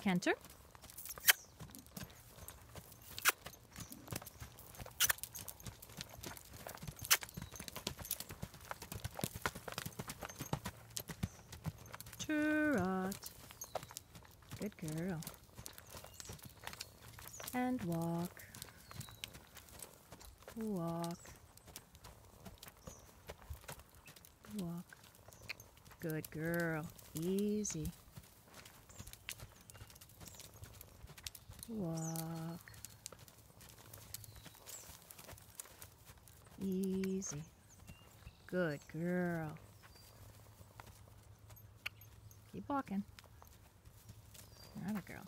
Canter. Trot. Good girl. And walk. Walk. Walk. Good girl. Easy. Walk. Easy. Good girl. Keep walking. Another girl.